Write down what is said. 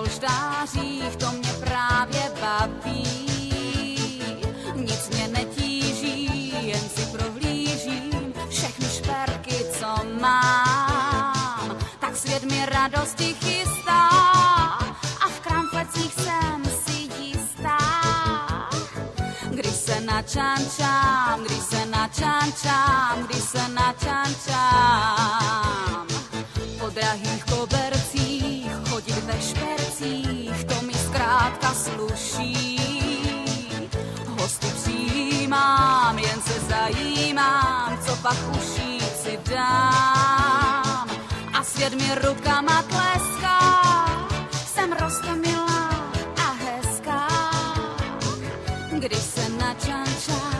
polštářích, to mě právě baví. Nic mě netíží, jen si prohlížím všechny šperky, co mám. Tak svět mi radosti chystá a v kramflecích jsem si jistá. Když se načančám, když se načančám, když se načančám. Po drahých kobercích, chodit ve špercích, to mi zkrátka sluší. Hosty přijímám, jen se zajímám, co pak uší si dám. A svět mi rukama tleská, jsem rostomilá a hezká, když se na čančám,